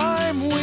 time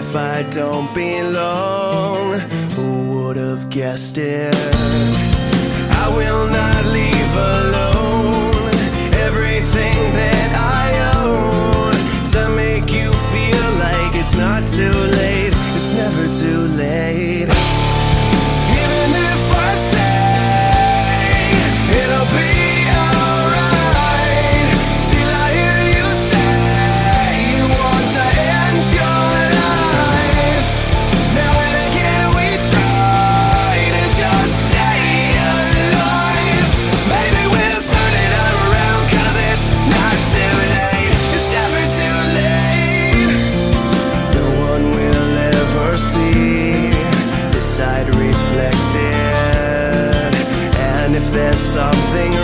if I don't belong? Who would have guessed it? I will not leave alone. something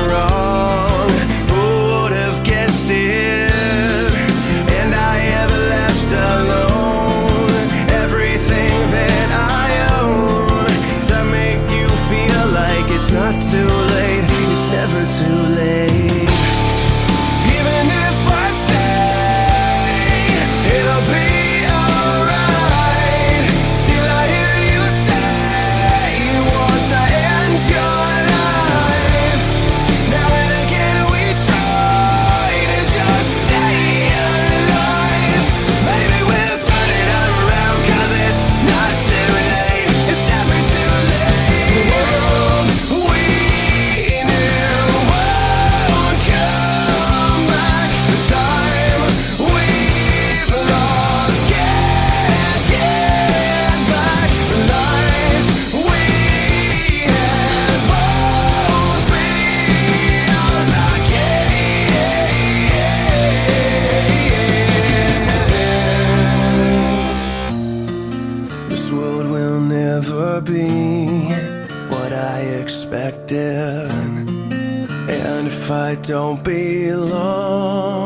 be what I expected. And if I don't belong,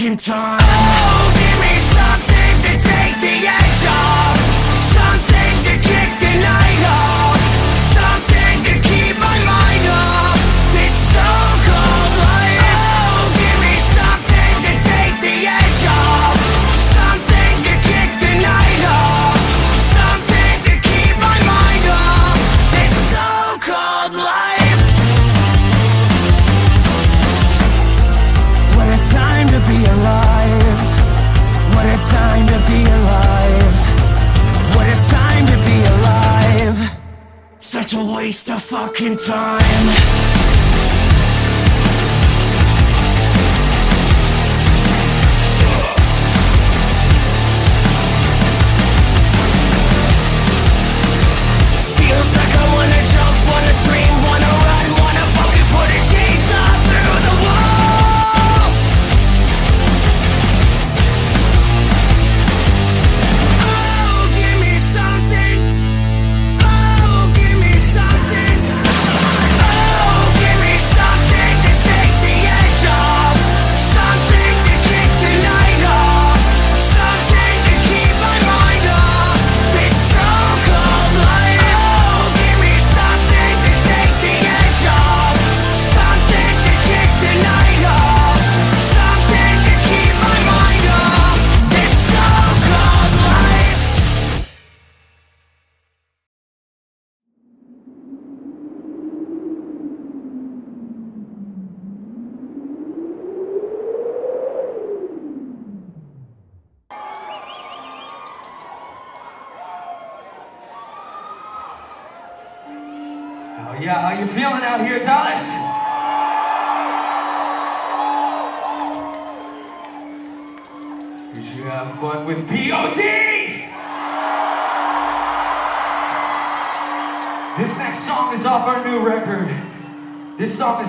in time. in time.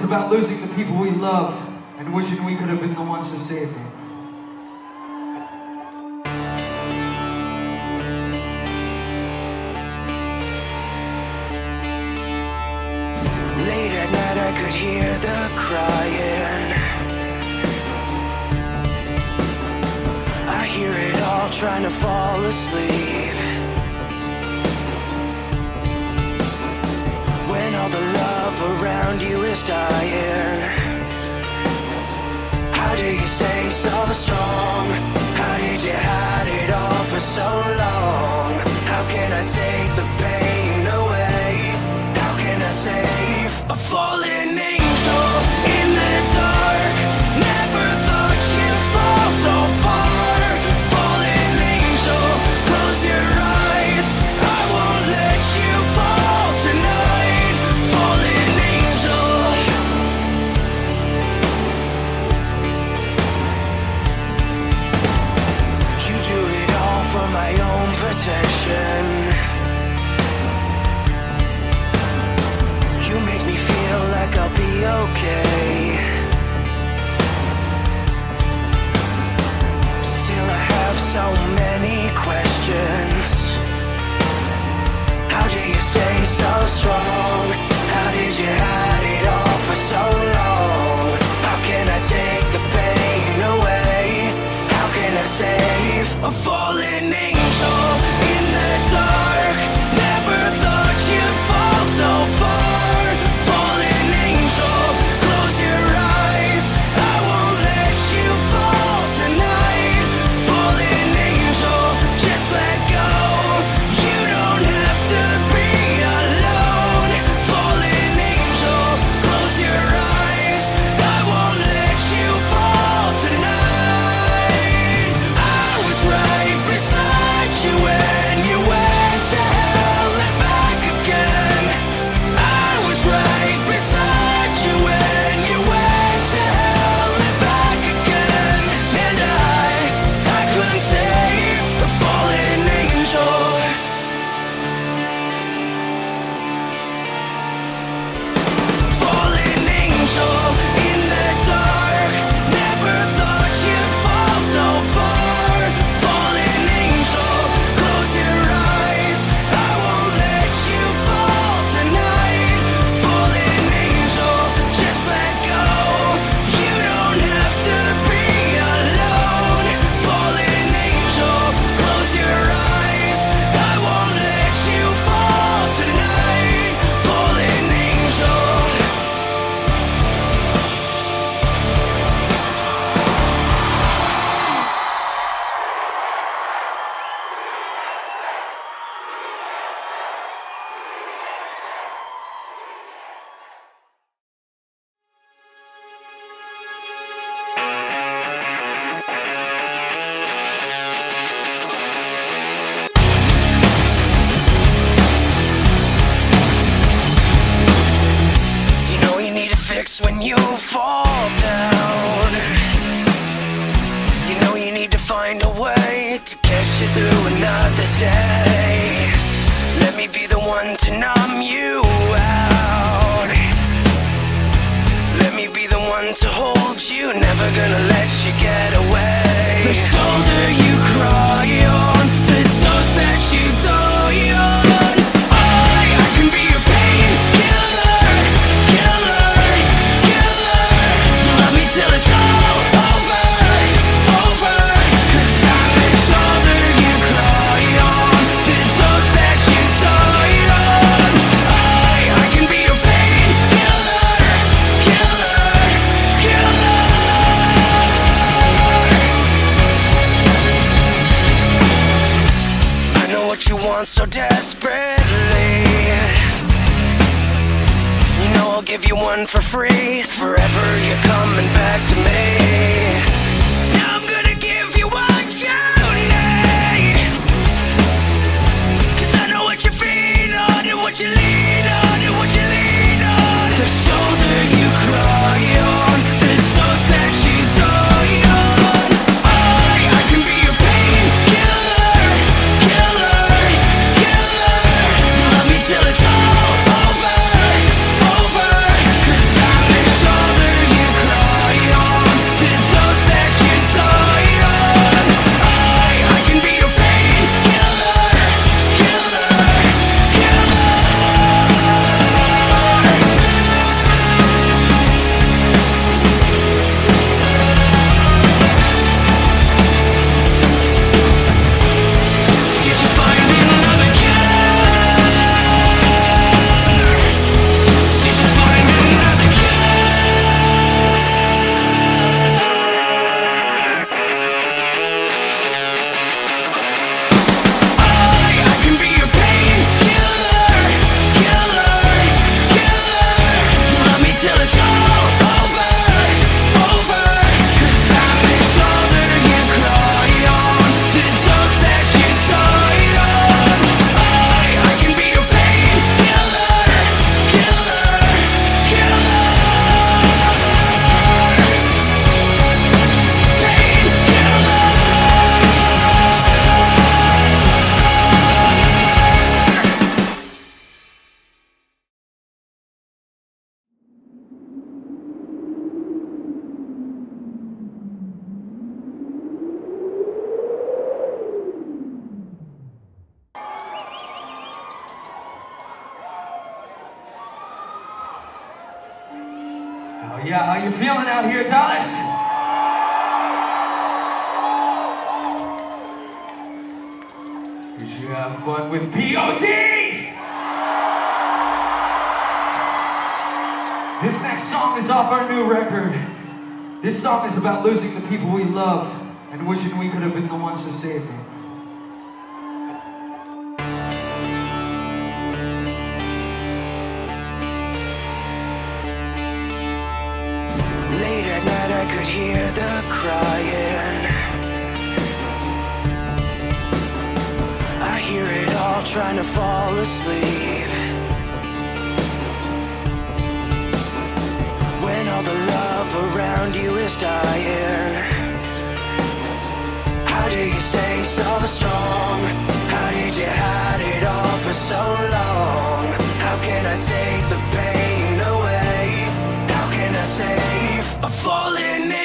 about losing the people we love and wishing we could have been the ones to save them. Late at night I could hear the crying I hear it all trying to fall asleep When all the love around you is dying How do you stay so strong? How did you hide it all for so long? How can I take the pain away? How can I save a fallen so desperately. You know I'll give you one for free. Forever you're coming back to me. about losing the people we love and wishing we could have been the ones to save them. Late at night I could hear the crying I hear it all trying to fall asleep love around you is dying How do you stay so strong? How did you hide it all for so long? How can I take the pain away? How can I save a fallen